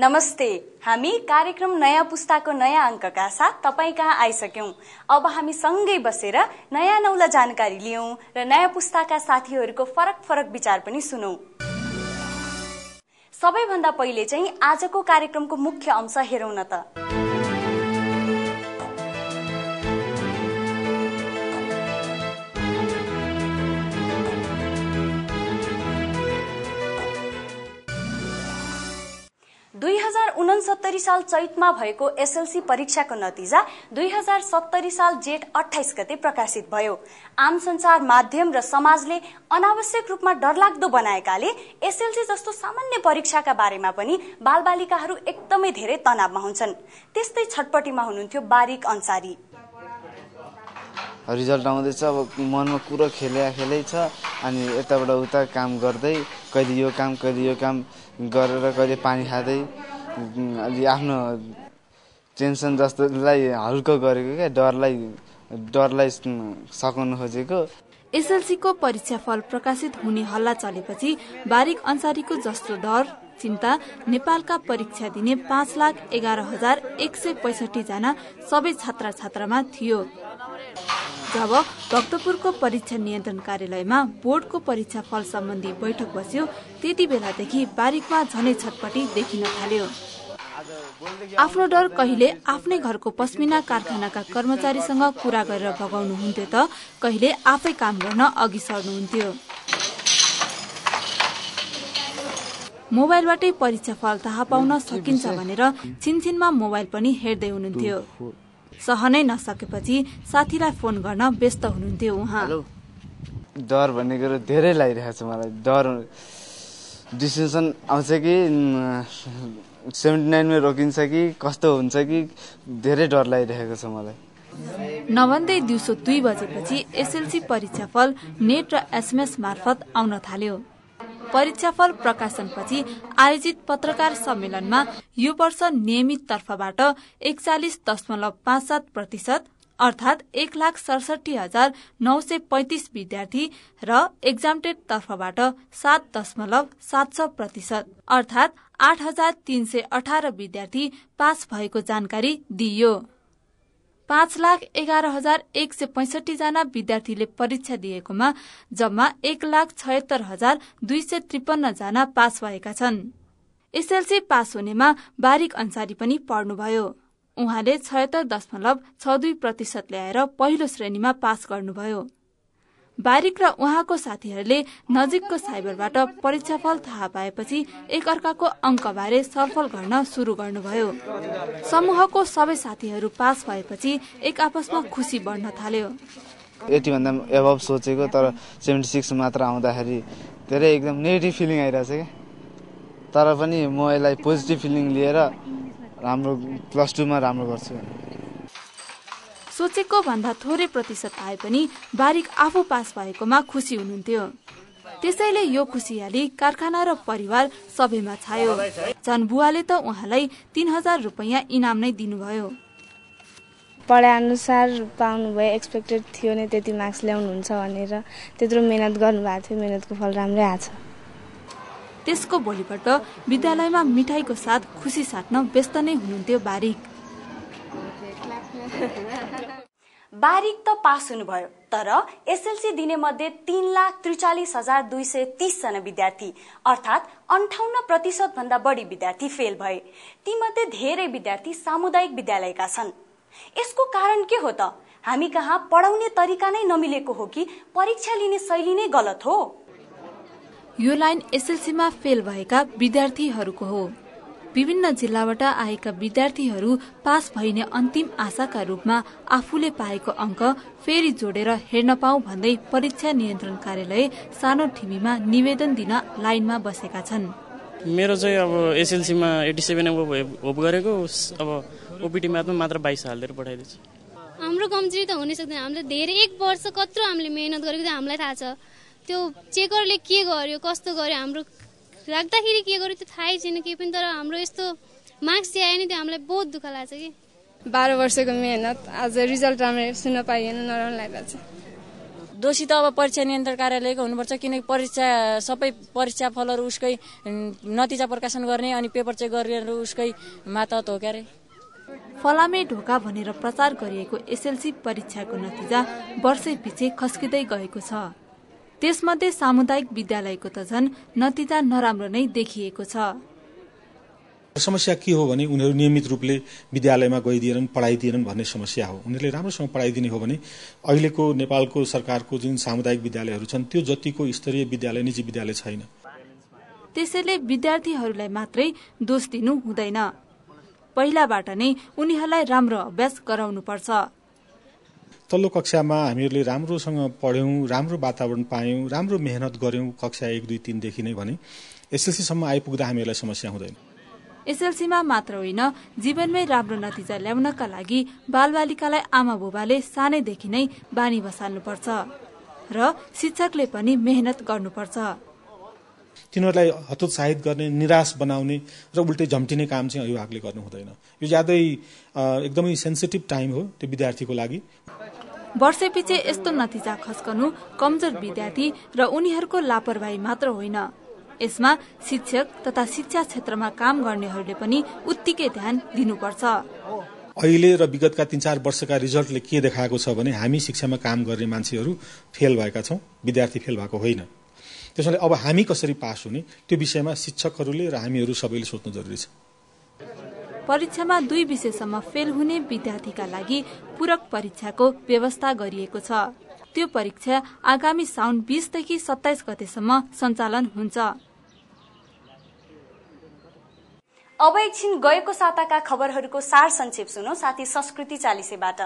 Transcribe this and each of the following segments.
नमस्ते हामी कार्यक्रम नयाँ पुस्ताको नयाँ अङ्कका साथ तपाईँ कहाँ आइसक्यौँ? अब हामी सँगै बसेर नयाँ नौला जानकारी लियौँ र नयाँ पुस्ताका साथीहरूको फरक फरक विचार पनि सुनौ। सबैभन्दा पहिले चाहिँ आजको कार्यक्रमको मुख्य अंश हेरौँ न त। उनसत्तरी साल चैतमा भएको एसएलसी परीक्षाको नतिजा दुई हजार सत्तरी साल जेठ अठाइस गते प्रकाशित भयो। आम संचार माध्यम र समाजले अनावश्यक रूपमा डरलाग्दो बनाएकाले एसएलसी जस्तो सामान्य परीक्षाका बारेमा पनि बालबालिकाहरू एकदमै धेरै तनावमा हुन्छन्। त्यस्तै छटपटीमा हुनुहुन्थ्यो बारिक अन्सारी। रिजल्ट आउँदैछ अब मनमा कुरो खेले खेलै छ अनि यताबाट उता काम गर्दै कहिले यो काम कहिले यो काम गरेर कहिले पानी खाँदै अलि आफ्नो टेन्सन जस्तोलाई हल्को गरेको क्या डरलाई डरलाई सघाउन खोजेको। एसएलसीको परीक्षा फल प्रकाशित हुने हल्ला चलेपछि बारिक अन्सारीको जस्तो डर चिन्ता नेपालका परीक्षा दिने पाँच लाख एघार हजार एक सय पैसठी जना सबै छात्र छात्रामा थियो। जब भक्तपुरको परीक्षा नियन्त्रण कार्यालयमा बोर्डको परीक्षा फल सम्बन्धी बैठक बस्यो त्यति बेलादेखि बारिकमा झनै छटपटी देखिन थाल्यो। आफ्नो डर कहिले आफ्नै घरको पस्मिना कारखानाका कर्मचारीसँग कुरा गरेर भगाउनुहुन्थ्यो त कहिले आफै काम गर्न अघि सर्नुहुन्थ्यो। मोबाइलबाटै परीक्षा फल थाहा पाउन सकिन्छ भनेर छिनछिनमा मोबाइल पनि हेर्दै हुनुहुन्थ्यो। सहनै नसकेपछि साथीलाई फोन गर्न व्यस्त हुनुहुन्थ्यो उहाँ। डर भन्ने कुरो धेरै लागिरहेको छ मलाई। डर डिसिसन आउँछ कि सेभेन्टी नाइनमै रोकिन्छ कि कस्तो हुन्छ कि धेरै डर लागिरहेको छ मलाई। नभन्दै दिउँसो दुई बजेपछि एसएलसी परीक्षा फल नेट र एसएमएस मार्फत आउन थाल्यो। परीक्षाफल प्रकाशनपछि आयोजित पत्रकार सम्मेलनमा यो वर्ष नियमित तर्फबाट एकचालिस दशमलव पाँच सात प्रतिशत अर्थात एक लाख सडसठी हजार नौ सय पैंतिस विद्यार्थी र एक्जामटेड तर्फबाट सात दशमलव सात छ प्रतिशत अर्थात आठ हजार तीन सय अठार विद्यार्थी पास भएको जानकारी दिइयो। पाँच लाख एघार हजार एक सय पैंसठी जना विद्यार्थीले परीक्षा दिएकोमा जम्मा एक लाख छयत्तर हजार दुई सय त्रिपन्न जना पास भएका छन्। एसएलसी पास हुनेमा बारिक अन्सारी पनि पढ्नुभयो। उहाँले छयत्तर दशमलव छ दुई प्रतिशत ल्याएर पहिलो श्रेणीमा पास गर्नुभयो। बारिक र उहाँको साथीहरूले नजिकको साइबरबाट परीक्षाफल थाहा पाएपछि एकअर्काको अङ्कबारे छलफल गर्न सुरु गर्नुभयो। समूहको सबै साथीहरू पास भएपछि एक आपसमा खुसी बढ्न थाल्यो। यतिभन्दा एभब सोचेको तर सेभेन्टी सिक्स मात्र आउँदाखेरि धेरै एकदम नेगेटिभ फिलिङ आइरहेछ क्या। तर पनि म यसलाई पोजिटिभ फिलिङ लिएर राम्रो प्लस टूमा राम्रो गर्छु। सोचेको भन्दा थोरै प्रतिशत आए पनि बारिक आफू पास भएकोमा खुसी हुनुहुन्थ्यो। त्यसैले यो खुसियाली कारखाना र परिवार सबैमा छायो। झन् बुवाले त उहाँलाई तीन हजार रुपियाँ इनाम नै दिनुभयो। पढाइ अनुसार पाउनुभयो एक्सपेक्टेड थियो नै त्यति मार्क्स ल्याउनुहुन्छ भनेर। त्यत्रो मिहिनेत गर्नुभएको थियो। मिहिनेतको फल राम्रै आएको छ। त्यसको भोलिपल्ट विद्यालयमा मिठाईको साथ खुसी साट्न व्यस्त नै हुनुहुन्थ्यो बारिक। बारिक त पास हुनुभयो तर एसएलसी दिने मध्ये तीन लाख त्रिचालिस हजार दुई सय तीसजना विद्यार्थी अर्थात् अन्ठाउन्न प्रतिशत भन्दा बढी विद्यार्थी फेल भए। तीमध्ये धेरै विद्यार्थी सामुदायिक विद्यालयका छन्। यसको कारण के हो त? हामी कहाँ पढाउने तरिका नै नमिलेको हो कि परीक्षा लिने शैली नै गलत हो? यो लाइन एसएलसीमा फेल भएका विद्यार्थीहरूको हो। विभिन्न जिल्लाबाट आएका विद्यार्थीहरू पास भइने अन्तिम आशाका रूपमा आफूले पाएको अङ्क फेरि जोडेर हेर्न पाऊ भन्दै परीक्षा नियन्त्रण कार्यालय सानो ठिमीमा निवेदन दिन लाइनमा बसेका छन्। मेरो चाहिँ अब एसएलसीमा एटी सेभेन अब होप गरेको अब ओपिटीमा मात्र बाइस हालिदिएर पठाइदिएछ हाम्रो कमजोरी त हुनै सक्दैन। हामीले धेरै एक वर्ष कत्रो हामीले मेहनत गरेको थियो हामीलाई थाहा छ। त्यो चेकरले के गर्यो कस्तो गर्यो हाम्रो राख्दाखेरि के गर्यो त्यो थाहै छैन केही पनि तर हाम्रो यस्तो मार्क्स चाहिँ आयो नि त्यो हामीलाई बहुत दुःख लाग्छ कि। बाह्र वर्षको मेहनत आज रिजल्ट राम्रो सुन्न पाइएन नराम्रो लागिरहेको छ दोषी त अब परीक्षा नियन्त्रण कार्यालयको हुनुपर्छ किनकि परीक्षा सबै परीक्षा फलहरू उसकै नतिजा प्रकाशन गर्ने अनि पेपर चेक गरेर उसकै मातहत हो क्यारे फलामे ढोका भनेर प्रचार गरिएको एसएलसी परीक्षाको नतिजा वर्षै पछि खस्किँदै गएको छ। त्यसमध्ये सामुदायिक विद्यालयको त झन् नतिजा नराम्रो नै देखिएको छ। समस्या के हो भने उनीहरू नियमित रूपले विद्यालयमा गइदिएनन् पढाइदिएनन् भन्ने समस्या हो। उनीहरूले राम्रोसँग पढाइदिने हो भने अहिलेको नेपालको सरकारको जुन सामुदायिक विद्यालयहरू छन् त्यो जतिको स्तरीय विद्यालय निजी विद्यालय छैन। त्यसैले विद्यार्थीहरूलाई मात्रै दोष दिनु हुँदैन। पहिलाबाट नै उनीहरूलाई राम्रो अभ्यास गराउनुपर्छ। तल्लो कक्षामा हामीहरूले राम्रोसँग पढ्यौँ राम्रो वातावरण पायौँ राम्रो मेहनत गर्यौँ कक्षा एक दुई तिनदेखि नै भने एसएलसीसम्म आइपुग्दा हामीहरूलाई समस्या हुँदैन। एसएलसीमा मात्र होइन जीवनमै राम्रो नतिजा ल्याउनका लागि बालबालिकालाई आमा बुबाले सानैदेखि नै बानी बसाल्नुपर्छ र शिक्षकले पनि मेहनत गर्नुपर्छ। तिनीहरूलाई हतोत्साहित गर्ने निराश बनाउने र उल्टै झम्टिने काम चाहिँ अभिभावकले गर्नु हुँदैन। यो ज्यादै एकदमै सेन्सिटिभ टाइम हो त्यो विद्यार्थीको लागि। वर्षपछि यस्तो नतिजा खस्कनु कमजोर विद्यार्थी र उनीहरूको लापरवाही मात्र होइन। यसमा शिक्षक तथा शिक्षा क्षेत्रमा काम गर्नेहरूले पनि उत्तिकै ध्यान दिनुपर्छ। अहिले र विगतका तीन चार वर्षका रिजल्टले के देखाएको छ भने हामी शिक्षामा काम गर्ने मान्छेहरू फेल भएका छौँ विद्यार्थी फेल भएको होइन। त्यसैले अब हामी कसरी पास हुने त्यो विषयमा शिक्षकहरूले र हामीहरू सबैले सोच्नु जरुरी छ। परीक्षामा दुई विषयसम्म फेल हुने विद्यार्थीका लागि पूरक परीक्षाको व्यवस्था गरिएको छ। त्यो परीक्षा आगामी साउन बीसदेखि सत्ताइस गतेसम्म सञ्चालन हुन्छ। अब एकछिन गएको साताका खबरहरूको सार संक्षेप सुनौ साथी संस्कृति चालिसेबाट।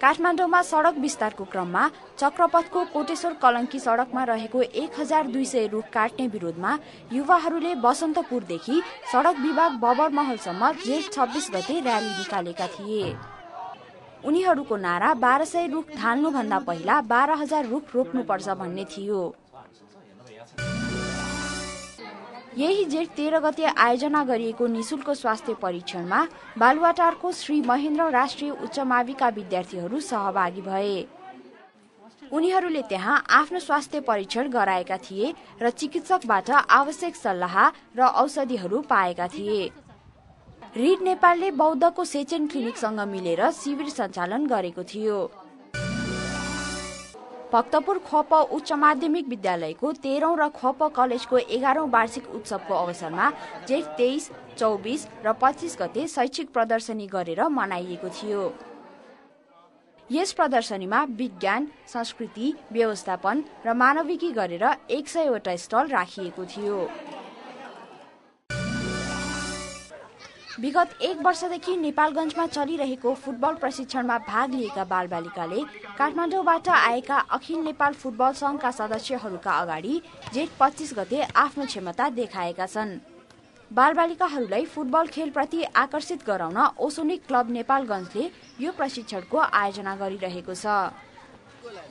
काठमाडौँमा सड़क विस्तारको क्रममा चक्रपथको कोटेश्वर कलङ्की सड़कमा रहेको एक हजार दुई सय रुख काट्ने विरोधमा युवाहरूले बसन्तपुरदेखि सड़क विभाग बबर महलसम्म जेठ छब्बिस गते र्याली निकालेका थिए। उनीहरूको नारा बाह्र सय रुख थाल्नुभन्दा पहिला बाह्र हजार रुख रोप्नुपर्छ भन्ने थियो। यही जेठ तेह्र गते आयोजना गरिएको निशुल्क स्वास्थ्य परीक्षणमा बालुवाटारको श्री महेन्द्र राष्ट्रिय उच्च माविका विद्यार्थीहरू सहभागी भए। उनीहरूले त्यहाँ आफ्नो स्वास्थ्य परीक्षण गराएका थिए र चिकित्सकबाट आवश्यक सल्लाह र औषधिहरू पाएका थिए। रिड नेपालले बौद्धको सेचेन क्लिनिकसँग मिलेर शिविर सञ्चालन गरेको थियो। भक्तपुर खप उच्च माध्यमिक विद्यालयको तेह्रौं र खप कलेजको एघारौं वार्षिक उत्सवको अवसरमा जेठ तेइस चौबिस र पच्चिस गते शैक्षिक प्रदर्शनी गरेर मनाइएको थियो। यस प्रदर्शनीमा विज्ञान संस्कृति व्यवस्थापन र मानविकी गरेर एक सयवटा स्टल राखिएको थियो। विगत एक वर्षदेखि नेपालगंजमा चलिरहेको फुटबल प्रशिक्षणमा भाग लिएका बालबालिकाले काठमाडौँबाट आएका अखिल नेपाल फुटबल संघका सदस्यहरूका अगाडि जेठ पच्चिस गते आफ्नो क्षमता देखाएका छन्। बालबालिकाहरूलाई फुटबल खेलप्रति आकर्षित गराउन ओसोनिक क्लब नेपालगंजले यो प्रशिक्षणको आयोजना गरिरहेको छ।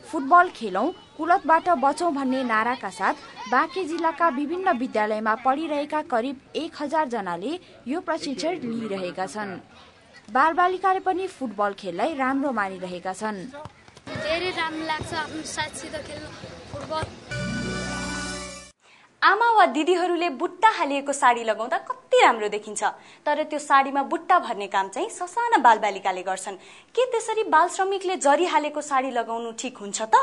फुटबल खेलौं कुलतबाट बचौं भन्ने नाराका साथ बाँके जिल्लाका विभिन्न विद्यालयमा पढिरहेका करिब एक हजार जनाले यो प्रशिक्षण लिइरहेका छन्। बालबालिकाले पनि फुटबल खेललाई राम्रो मानिरहेका छन्। धेरै राम्रो लाग्छ आफ्नो फुटबल। आमा वा दिदीहरूले बुट्टा हालिएको साडी लगाउँदा कति राम्रो देखिन्छ। तर त्यो साडीमा बुट्टा भर्ने काम चाहिँ ससाना बालबालिकाले गर्छन्। के त्यसरी बाल श्रमिकले जरी हालेको साडी लगाउनु ठिक हुन्छ त?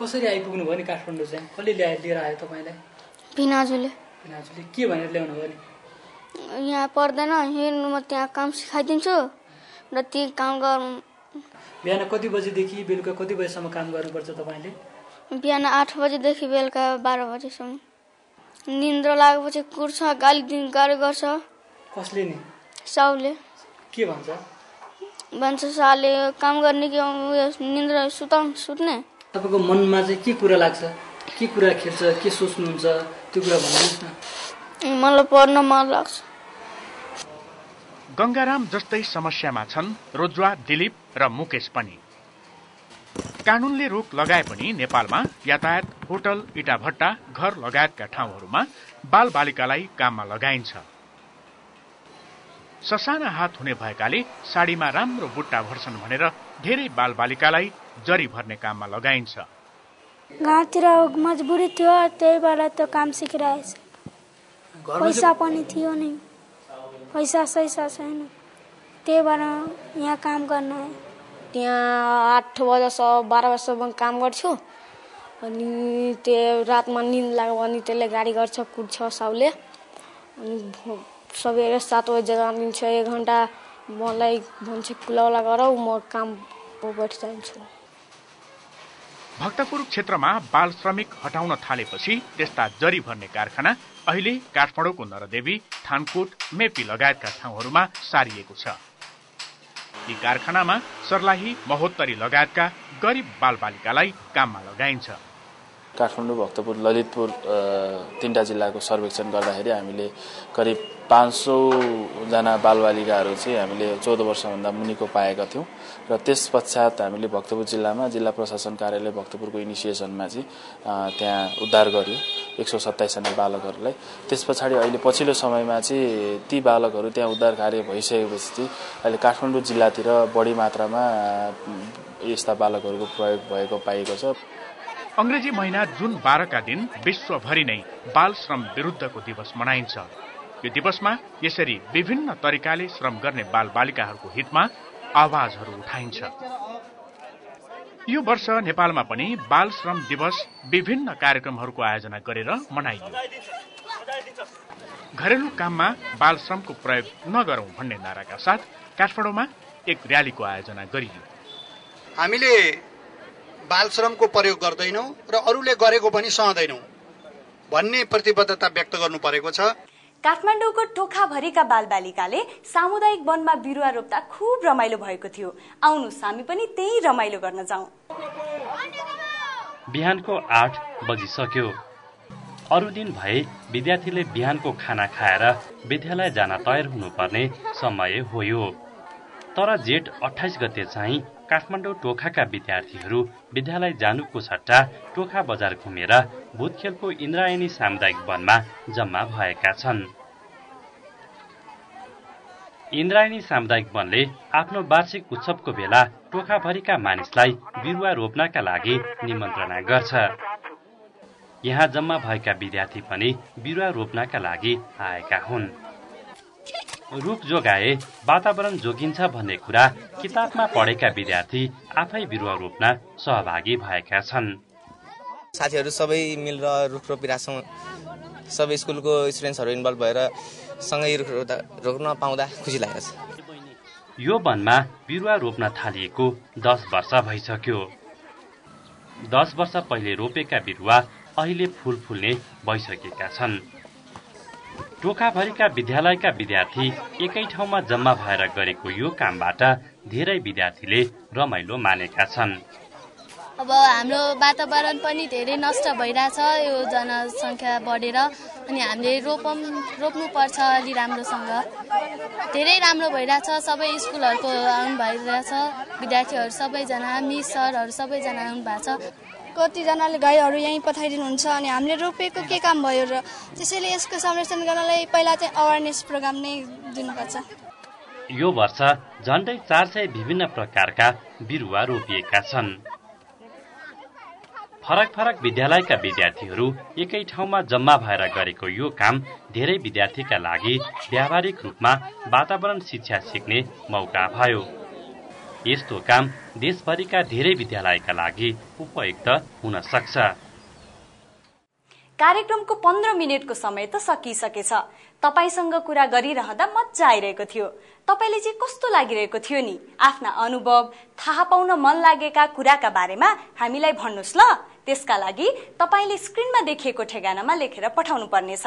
कसरी आइपुग्नु भयो नि काठमाडौँ चाहिँ? कसले ल्याएर लिएर आयो तपाईँलाई? भिनाजुले भिनाजुले के भनेर ल्याउनु भयो नि? यहाँ पर्दैन हेर्नु म त्यहाँ काम सिकाइदिन्छु र त्यही काम गर्नु बिहान कति बजीदेखि बेलुका कति बजीसम्म काम गर्नुपर्छ तपाईँले? बिहान आठ बजीदेखि बेलुका बाह्र बजीसम्म। निन्द्रा लागेपछि कुर्छ गाली दिन गाली गर्छ। कसले नि? साउले के भन्छ? भन्छ साले काम गर्ने कि निन्द्रा सुताउनु सुत्ने? तपाईँको मनमा चाहिँ के कुरा लाग्छ? के कुरा खेल्छ? के सोच्नुहुन्छ? त्यो कुरा भन्नुहोस् न। मलाई पढ्न मन लाग्छ। गङ्गाराम जस्तै समस्यामा छन् रोज्वा दिलीप र मुकेश पनि। कानूनले रोक लगाए पनि नेपालमा यातायात होटल इटाभट्टा घर लगायतका ठाउँहरूमा बाल बालिकालाई काममा लगाइन्छ। ससाना हात हुने भएकाले साडीमा राम्रो बुट्टा भर्छन् भनेर धेरै बाल बालिकालाई जरी भर्ने काममा लगाइन्छ। घरतिर मजबुरी थियो त्यही भएर त्यो काम सिकिरहेछ। पैसा पनि थियो नि। पैसा सैसा छैन। त्यही भएर यहाँ काम गर्न आयो। त्यहाँ आठ बजीसम्म बाह्र बजीसम्म काम गर्छु। अनि त्यो रातमा निन्द लाग्यो भने त्यसले गाडी गर्छ कुद्छ साउले। अनि सबेरे सात बजी जानिन्छ एक घन्टा। मलाई भन्छ कुलाउला गर म काम जान्छु भक्तपुर क्षेत्रमा बाल श्रमिक हटाउन थालेपछि त्यस्ता जरी भर्ने कारखाना अहिले काठमाडौँको नरदेवी थानकोट मेपी लगायतका ठाउँहरूमा सारिएको छ। यी कारखानामा सर्लाही महोत्तरी लगायतका गरिब बालबालिकालाई काममा लगाइन्छ। काठमाडौँ भक्तपुर ललितपुर तिनवटा जिल्लाको सर्वेक्षण गर्दाखेरि हामीले करिब पाँच सौजना बालबालिकाहरू चाहिँ हामीले चौध वर्षभन्दा मुनिको पाएका थियौँ। र त्यस पश्चात हामीले भक्तपुर जिल्लामा जिल्ला प्रशासन कार्यालय भक्तपुरको इनिसिएसनमा चाहिँ त्यहाँ उद्धार गर्यो एक सौ सत्ताइसजना बालकहरूलाई। त्यस पछाडि अहिले पछिल्लो समयमा चाहिँ ती बालकहरू त्यहाँ उद्धार कार्य भइसकेपछि चाहिँ अहिले काठमाडौँ जिल्लातिर बढी मात्रामा यस्ता बालकहरूको प्रयोग भएको पाइएको छ। अंग्रेजी महिना जुन बाह्रका दिन विश्वभरि नै बाल श्रम विरूद्धको दिवस मनाइन्छ। यो दिवसमा यसरी विभिन्न तरिकाले श्रम गर्ने बाल बालिकाहरूको हितमा आवाजहरू उठाइन्छ। यो वर्ष नेपालमा पनि बाल श्रम दिवस विभिन्न कार्यक्रमहरूको आयोजना गरेर मनाइयो। घरेलु काममा बाल श्रमको प्रयोग नगरौं भन्ने नाराका साथ काठमाडौँमा एक र्यालीको आयोजना गरियो। हामीले बाल श्रमको प्रयोग गर्दैनौँ र अरूले गरेको पनि सहँदैनौँ भन्ने प्रतिबद्धता व्यक्त गर्नु परेको छ। काठमाडौँको टोखाभरिका बालबालिकाले सामुदायिक वनमा बिरुवा रोप्दा खुब रमाइलो भएको थियो। आउनु हामी पनि त्यही रमाइलो गर्न जाउँ। बिहानको आठ बजिसक्यो। अरू दिन भए विद्यार्थीले बिहानको खाना खाएर विद्यालय जान तयार हुनुपर्ने समय हो तर जेठ अठाइस गते चाहिँ काठमाडौँ टोखाका विद्यार्थीहरू विद्यालय जानुको सट्टा टोखा बजार घुमेर भूतखेलको इन्द्रायणी सामुदायिक वनमा जम्मा भएका छन्। इन्द्रायणी सामुदायिक वनले आफ्नो वार्षिक उत्सवको बेला टोखाभरिका मानिसलाई बिरुवा रोप्नका लागि निमन्त्रणा गर्छ। यहाँ जम्मा भएका विद्यार्थी पनि बिरुवा रोप्नका लागि आएका हुन्। रुख जोगाए वातावरण जोगिन्छ भन्ने कुरा किताबमा पढेका विद्यार्थी आफै बिरुवा रोप्न सहभागी भएका छन्। साथीहरू सबै मिलेर रुख रोपिरहेछौँ। सबै स्कुलको स्टुडेन्ट्सहरू इन्भल्भ भएर सँगै रुख रोप्न पाउँदा खुसी लागेको छ। यो वनमा बिरुवा रोप्न थालिएको दस वर्ष भइसक्यो। दस वर्ष पहिले रोपेका बिरुवा अहिले फुल फुल्ने भइसकेका छन्। टोखाभरिका विद्यालयका विद्यार्थी एकै ठाउँमा जम्मा भएर गरेको यो कामबाट धेरै विद्यार्थीले रमाइलो मानेका छन्। अब हाम्रो वातावरण पनि धेरै नष्ट भइरहेछ यो जनसङ्ख्या बढेर अनि हामीले रोपौँ रोप्नुपर्छ अलि राम्रोसँग। धेरै राम्रो भइरहेछ सबै स्कुलहरूको आउनु भइरहेछ विद्यार्थीहरू सबैजना मिस सरहरू सबैजना आउनु भएको छ। कतिजनाले गाईहरू यहीँ पठाइदिनुहुन्छ अनि हामीले रोपेको के काम भयो र त्यसैले यसको संरक्षण गर्नलाई पहिला चाहिँ अवेरनेस प्रोग्राम नै दिनुपर्छ। यो वर्ष झन्डै चार सय विभिन्न प्रकारका बिरुवा रोपिएका छन्। फरक फरक विद्यालयका विद्यार्थीहरू एकै ठाउँमा जम्मा भएर गरेको यो काम धेरै विद्यार्थीका लागि व्यावहारिक रूपमा वातावरण शिक्षा सिक्ने मौका भयो। यस्तो काम देशभरिका धेरै विद्यालयका लागि उपयुक्त हुन सक्छ। कार्यक्रमको पन्ध्र मिनटको समय त सकिसकेछ। तपाईँसँग कुरा गरिरहँदा मजा आइरहेको थियो। तपाईँले चाहिँ कस्तो लागिरहेको थियो नि? आफ्ना अनुभव थाहा पाउन मन लागेका कुराका बारेमा हामीलाई भन्नुहोस् ल। त्यसका लागि तपाईँले स्क्रिनमा देखिएको ठेगानामा लेखेर पठाउनु पर्नेछ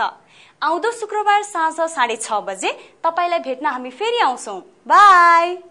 आउँदो शुक्रबार साँझ साढे छ बजे तपाईँलाई भेट्न हामी फेरि आउँछौ। बाई!